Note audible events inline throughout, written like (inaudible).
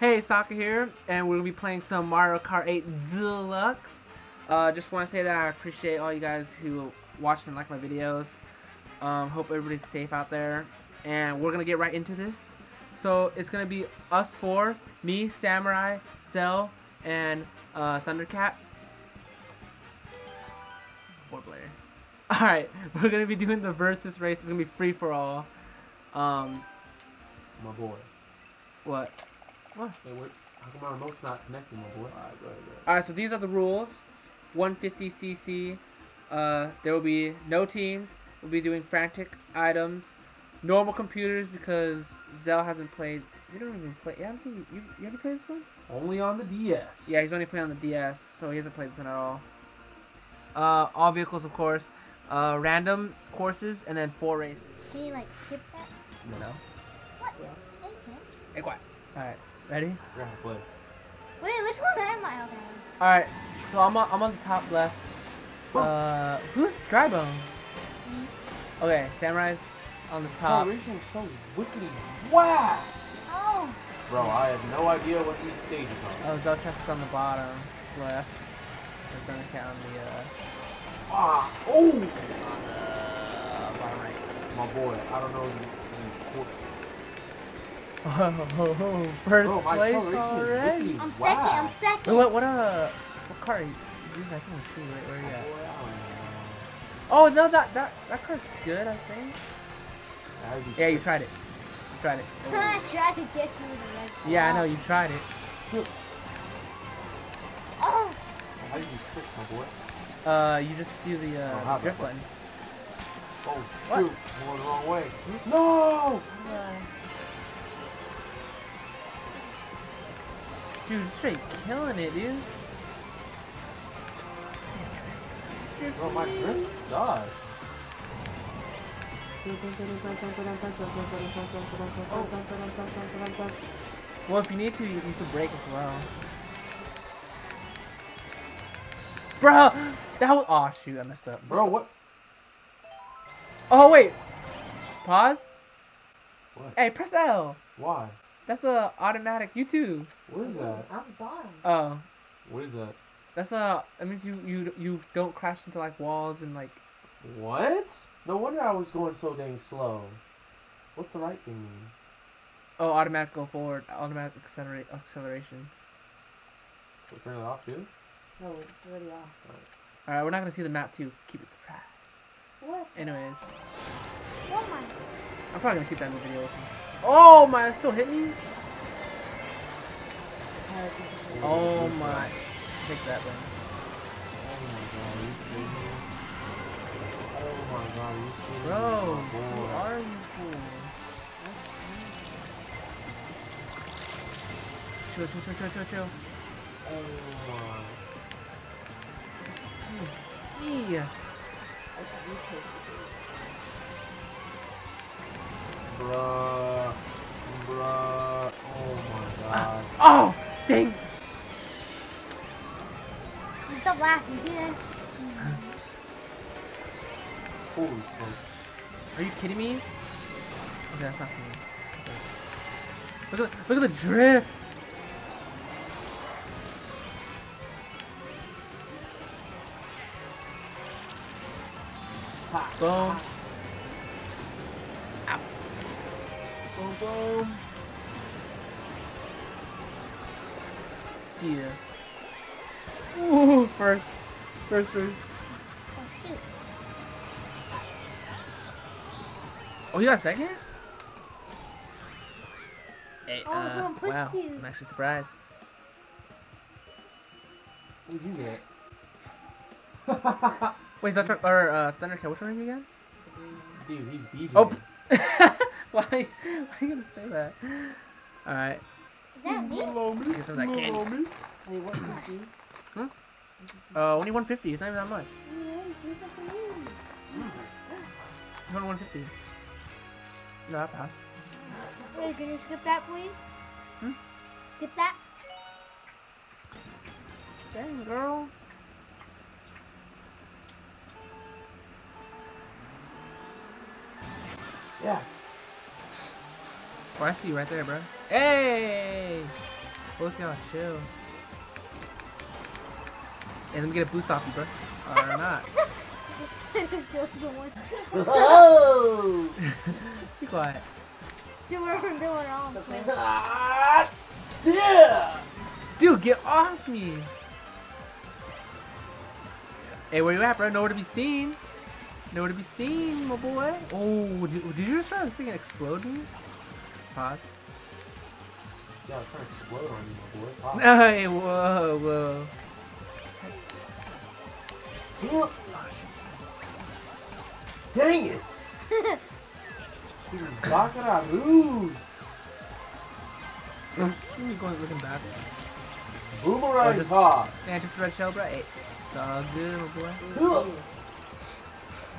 Hey, Sokka here, and we're gonna be playing some Mario Kart 8 Deluxe. Uh, just want to say that I appreciate all you guys who watch and like my videos. Um, hope everybody's safe out there, and we're gonna get right into this. So it's gonna be us four, me, Samurai, Cell, and uh, Thundercat. Four player. (laughs) All right, we're gonna be doing the versus race. It's gonna be free for all. Um, My boy. what? What? Hey, what? How come my remote's not connecting, my boy? Alright, go ahead, go ahead. All right, so these are the rules. 150cc. Uh, there will be no teams. We'll be doing frantic items, normal computers because Zell hasn't played. You don't even play. You haven't, you, you haven't played this one? Only on the DS. Yeah, he's only playing on the DS, so he hasn't played this one at all. Uh, all vehicles, of course. Uh, random courses and then four races. Can you like skip that? You know. What? Okay. Hey, quiet. All right, ready? We're gonna play. Wait, which one am I? Okay. All right. So I'm on, I'm on the top left. Uh, who's Drybone? Me. Okay, Samurai's on the top. Acceleration is so wickedy. Wow! Oh. Bro, I have no idea what these stages are. Oh, Zelchuk's on the bottom left. We're gonna count on the uh, Ah! Oh! on the bottom right. My boy, I don't know these courses. Oh, first Bro, place already. I'm wow. second. I'm Wait, second. what? What? Uh, what car? Are you using? I can't see. Where, where you My at? boy, I don't know. Oh no, that that that car's good. I think. That'd Yeah, you tried it. You tried it. (laughs) I tried to get you with the red. Yeah, I know you tried it. Oh. How do you trick, my boy? Uh, you just do the Oh, uh, how drift button. Oh, What? shoot. I'm going the wrong way. No! Dude, straight killing it, dude. Bro, my drift sucks. Well, if you need to, you, you can break as well. Bro, that was. Oh shoot, I messed up. Bro, what? Oh wait. Pause. What? Hey, press L. Why? That's a automatic. You too. What is that? I'm bottom. Oh, What is that? that's a. That means you you you don't crash into like walls and like. What? No wonder I was going so dang slow. What's the right thing mean? Oh, automatic go forward. Automatic accelerate acceleration. we turn it off too? No, it's already off. All right, we're not gonna see the map too. Keep it surprise. What? Anyways, Oh my. I'm probably gonna keep that in the video. Also. Oh my! It still hit me. Oh my! Oh Take that then. Oh my god, are you kidding me? Bro, Oh my who are you for? Chill, chill, chill, chill, chill, chill. Oh my. See. Bruh. Bruh. Oh my god. Ah, oh, dang. Stop laughing. Yeah. Holy smokes. Are you kidding me? Okay, that's not for me. Okay. Look at the, look at the drifts. Ha. Boom. Boom, boom. See ya. Ooh, first. First, first. Oh shoot. Oh, you got second? Hey, Oh, uh, someone pushed wow. you. I'm actually surprised. What'd you get? Wait, is that (laughs) truck or uh, Thundercat? Which one are you again? Dude, he's BJ. Oh. (laughs) (laughs) why? Why are you gonna say that? All right. Is that me? Get some of that candy. Wait, what CC? Huh? Uh, only 150. It's not even that much. It's only 150. No, I passed. Wait, can you skip that, please? Hmm? Skip that. Dang, girl. Yes. Oh, I see you right there, bro. Hey! Both y'all chill. And let me get a boost off you, bro. Or not. I just killed someone. Oh! Be quiet. Do whatever I'm doing wrong. Something. please. ah, yeah! Dude, get off me! Hey, where you at, bro? Nowhere to be seen. Nowhere to be seen, my boy. Oh, did, did you just try to thing and explode me? Pause. Yeah, I'm trying to explode on you, my boy. Pop. (laughs) Hey, whoa, whoa. Oh. Dang it! (laughs) He's blocking our move. What are you going looking bad? Boomerang Oh, just- pop. Yeah, just red shell, bro. Hey, it's all good, my boy.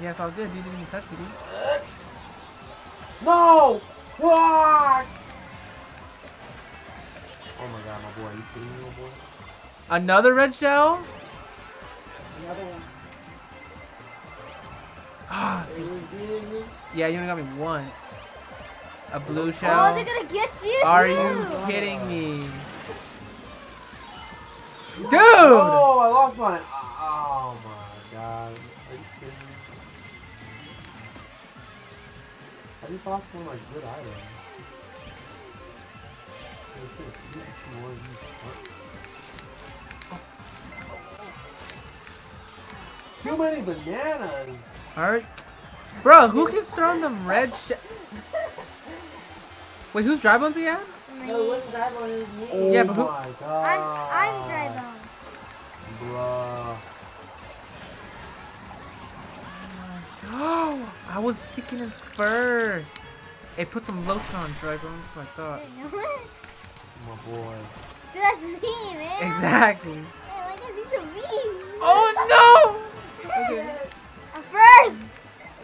Yeah, it's all good. You didn't even touch me, dude. No! What? Oh my god, my boy. Are you kidding me, my boy? Another red shell? Another one. Ah, Are see. you kidding me? Yeah, you only got me once. A blue shell. Oh, shell. they're gonna get you. Are you kidding me? Dude! Oh, I lost my. Oh my god. Are you kidding me? I just lost one of my good items. They said Pikachu was you- Too many bananas. Alright. Bro, who keeps throwing them red shit? Wait, whose dry bones he had? No, it wasn't that one. It was me. Oh Yeah, but who- oh my god. Sticking in first. Hey, put some lotion on dry bones, I thought. Dude, (laughs) My boy. that's me, man. Exactly. Man, why you gotta be so mean? Oh no! Okay. (laughs) I'm first.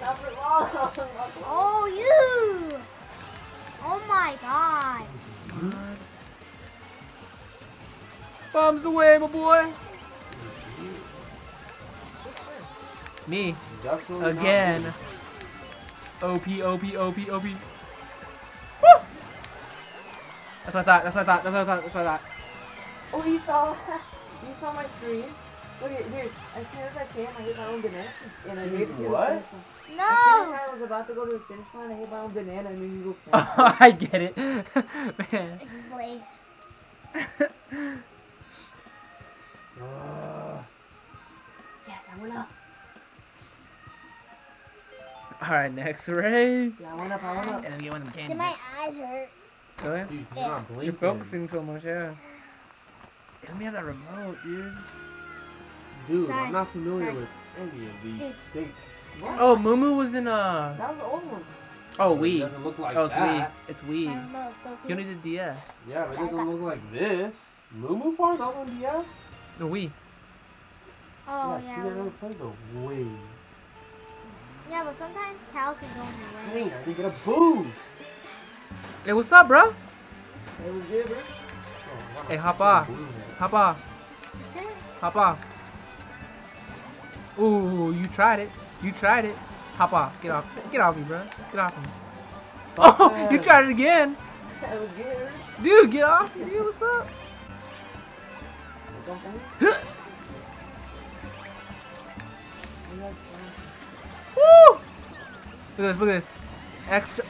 Not for long. For (laughs) long. Oh, you. Oh my god. Bombs away, my boy. Me. Definitely not Again. Me. OP, OP, OP, OP. Woo! That's what I thought, that's what I thought, that's what I thought, that's what I thought. Oh, you saw (laughs) you saw my screen? Look at here. As soon as I came, I hit my own banana, and I made it to the What? finish line. As soon as No. I was about to go to the finish line, I hit my own banana and made me go. (laughs) Oh, I get it. (laughs) Man. Explain. Alright, next race. Yeah, I went up. I went up. And then get one of them Did my eyes hurt? Go ahead. Dude, he's Yeah. not You're focusing so much, yeah. Let me have that remote, dude. Dude, Sorry. I'm not familiar Sorry. with any of these Dude. states. What? Oh, Moo was in a. That was the old one. Oh, It doesn't look like Oh, it's Wii. It's I Wii. know. So You cool. need a DS. Yeah, but it doesn't look like this. Moo Farm, that one DS? The Wii. Oh yeah, see, I yeah. never played the Wii. Yeah, but sometimes cows can go in the way. Dang, I didn't get a boost. Hey, what's up, bro? Hey, was good, bro. Oh, Hey, hop off. Hop off. (laughs) Hop off. Ooh, you tried it. You tried it. Hop off. Get off. Get off me, bro. Get off me. Oh, (laughs) you tried it again. That was good. Dude, get off me, dude. What's up? (gasps) at this. Look at this. Extra.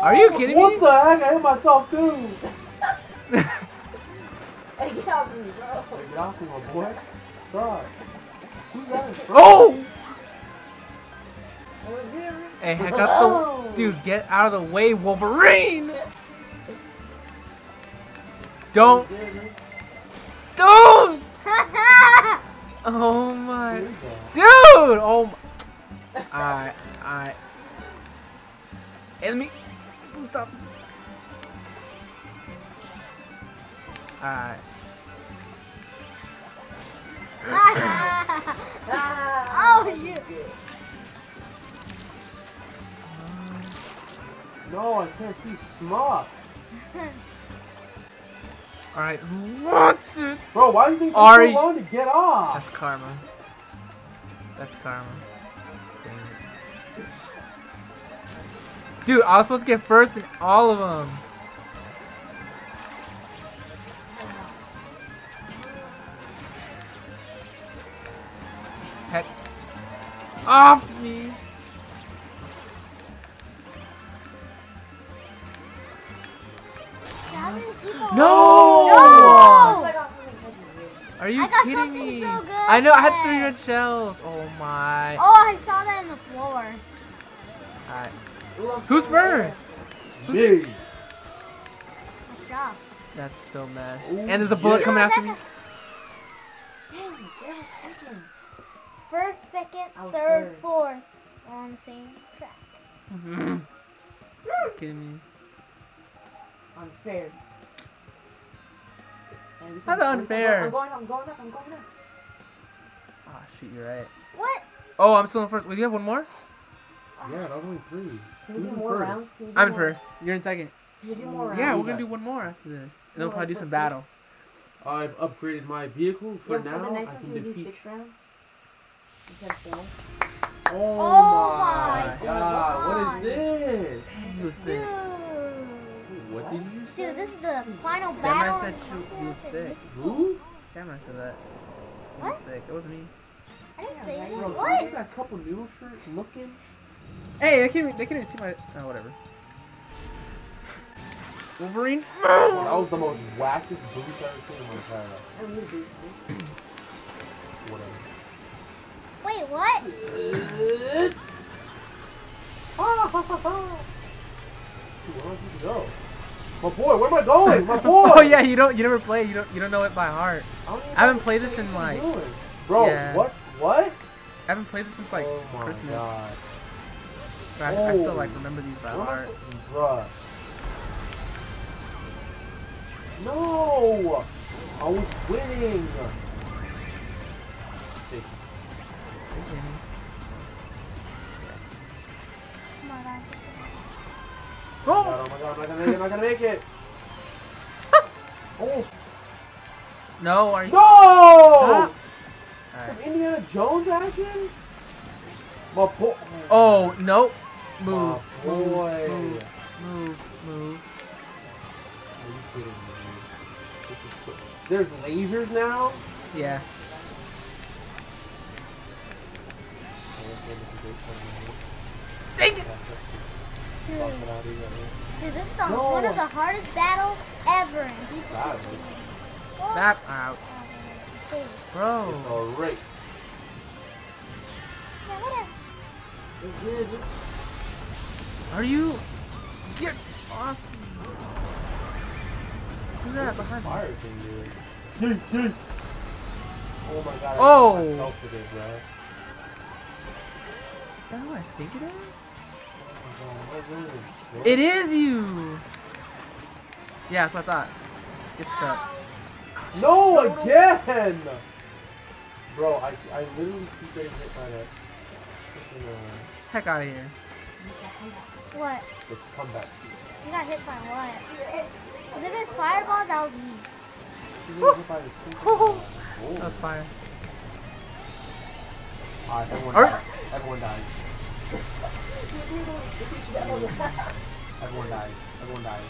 Are you kidding what me? What the heck? I hit myself too. (laughs) Hey, get off me, bro. Hey, Get off me, my boy. Stop. Who's that in front? Oh! That was good. Hey, heck up the. Dude, get out of the way, Wolverine! Don't. That was good, bro. Don't! (laughs) Oh my. Who is that? Dude! Oh my. Alright, alright. Hey, let me. Stop. Alright. Ah, Oh, shoot. good. No, I can't see Smock. (laughs) Alright, who wants it? Bro, why do you think take Ari. so long to get off? That's karma. That's karma. Dang it. Dude, I was supposed to get first in all of them. Heck. Off me! No! No! Are you I got kidding something me? So good. I know, I had three red shells. Oh my. Oh, I saw that in the floor. Alright. Ooh, I'm Who's still in the air. first? Big. Nice. That's so messed. Ooh, And there's a bullet yeah. coming after me. Damn, there was second. First, second, third, third. fourth. On the same track. Mhm. kidding me. Unfair. And How's is- that unfair? I'm going up, I'm going up, I'm going up. Ah, shoot, you're right. What? Oh, I'm still in first. Wait, you have one more? Yeah, that was only three. Can we Who's do in more first? rounds? Can we do I'm more- first. You're in second. Can we do more rounds? Yeah, we're gonna do one more after this. And then we'll probably do some plus battle. I've upgraded my vehicle for yeah, now. for the next I one, can can we do defeat. six rounds? We had. Oh, Oh my my god! What God. is this? Dang, he was Dude. What did you say? Dude, this is the final Samurai battle. said she- he was thick. Who? Samurai said that. He was What? thick. It wasn't me. I didn't Yeah, say right. that. Bro, What? look at that couple noodle shirt looking. Hey, they can't even, they can't even see my. Oh, whatever. Wolverine? Bro, (laughs) that was the most wackest boost I've ever seen in my entire life. I really do. Whatever. Wait, what? Dude, where am I supposed to go? My boy, where am I going? My (laughs) boy! Oh yeah, you don't you never play. You don't you don't know it by heart. I, I haven't played this in, like- doing. Bro, Yeah. what? What? I haven't played this since like oh my Christmas. god. I, I still like remember these by Where heart. Bruh. No! I was winning! Oh. Oh Oh my god, I'm not gonna make it, I'm not gonna make it! (laughs) oh! no, are you? No! Some Alright. Indiana Jones action? My boy. Oh no! Oh, move, move, boy. move, move, move. Are you kidding me? This is so- There's lasers now? Yeah. Dang it! Dude, this is the, one of the hardest battles ever. And people Oh, Map out, see. bro. Alright. Yeah, whatever. It's good. Are you? Get off! Who's that behind me? Fire thing, dude. Yeet, yeet. Oh my god. I Oh. hit myself with bro. Is that who I think it is? Oh my god, what is this? It is you! Yeah, that's what I thought. Get stuck. No, again! Bro, I, I literally keep getting hit by that. Heck out of here. What? the comeback. You got hit by what? Because if it's fireball, that was me. She got hit by the super- Oh. That was fire. Alright, everyone Are- dies. Everyone dies. Everyone dies. Everyone dies.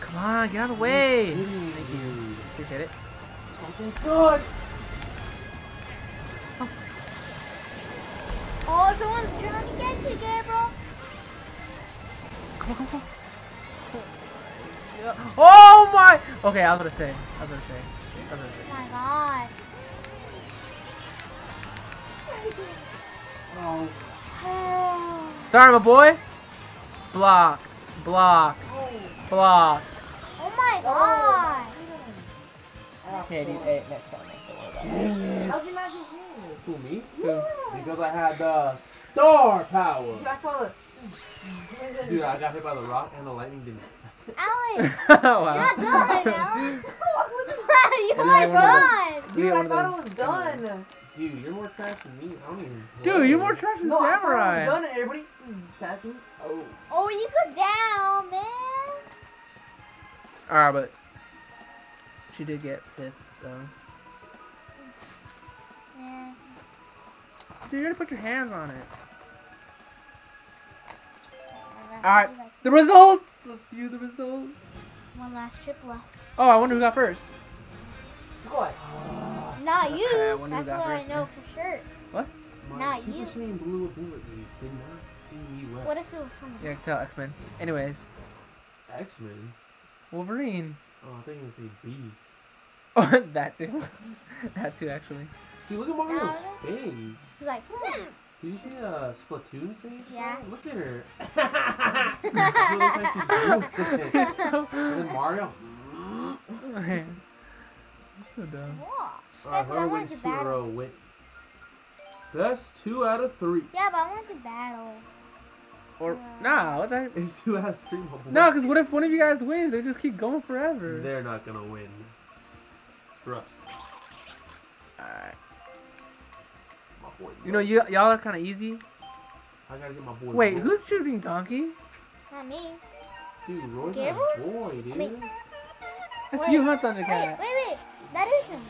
Come on, get out of the way! Thank Thank you. Appreciate it. Something good! Oh, someone's trying to get you, Gabriel. Come on, come on, come on. Oh my! Okay, I was gonna say. I was gonna say. I was gonna Oh say. my god. Oh. Oh. Sorry, my boy. Block. Blocked. Block. Oh my god. Okay, dude. Hey, next time. Dang it! How'd you not get hit? Who, me? Who? Because I had the star power! Dude, I saw the. Dude, I got hit by the rock and the lightning didn't. (laughs) Alex, (laughs) (laughs) you're not done. Alex. you are they wanted done. Dude, I thought it was done. Dude, you're more trash than me. I don't even. Dude, you're more trash than No, I thought it was Samurai. done and everybody passed me. Oh. Oh, you go down, man. Alright, but she did get fifth, though. Dude, you gotta put your hands on it. Alright. Alright, the results! Let's view the results. One last trip left. Oh, I wonder who got first. What? Not you. Okay, I That's that what I know one. for sure. My Not Super you. Saiyan Blue abilities did not do me well. What if it was someone? Yeah, I can tell X Men. Anyways, X Men? Wolverine. Oh, I thought you were gonna say Beast. Oh, (laughs) that too. (laughs) that too, actually. Dude, look at Mario's Now- face. He's like, hmm. Did you see uh, Splatoon's face? bro? Yeah. Look at her. She looks like she's broken. (laughs) so, and then Mario. man. so dumb. Whoa. Alright, Except I whoever wins to two in a battle. row wins. That's two out of three. Yeah, but I want to battle. Or nah, what the? (laughs) It's two out of three. my boy. No, because what if one of you guys wins? They just keep going forever. They're not gonna win. Trust. Alright. My boy. You know, you y'all are kind of easy. I gotta get my boy. Wait, Roy. who's choosing Donkey? Not me. Dude, Roy's Gabriel? my boy, dude. I mean- It's Wait, you, Hunt Wait, Thundercat. wait, wait. That is him.